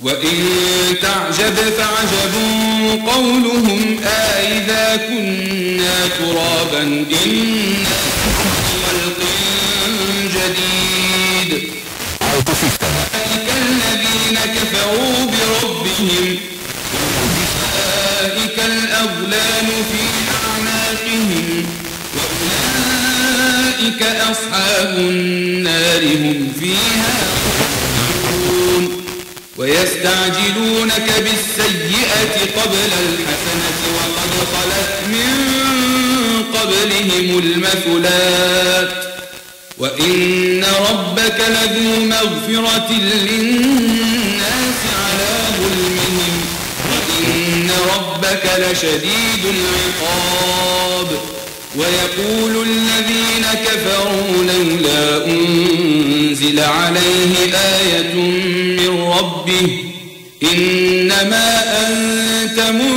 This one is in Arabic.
وإن تعجب فعجب قولهم آئذا كنا ترابا إنا خلق جديد. أولئك الذين كفروا بربهم أولئك الأغلال في أعناقهم وأولئك أصحاب النار هم فيها. ويستعجلونك بالسيئة قبل الحسنة وقد خلت من قبلهم المثلات. وإن ربك لذو مغفرة للناس على ظلمهم. وإن ربك لشديد العقاب. ويقول الذين كفروا لولا أنزل عليه آية ربه إنما أنت منذر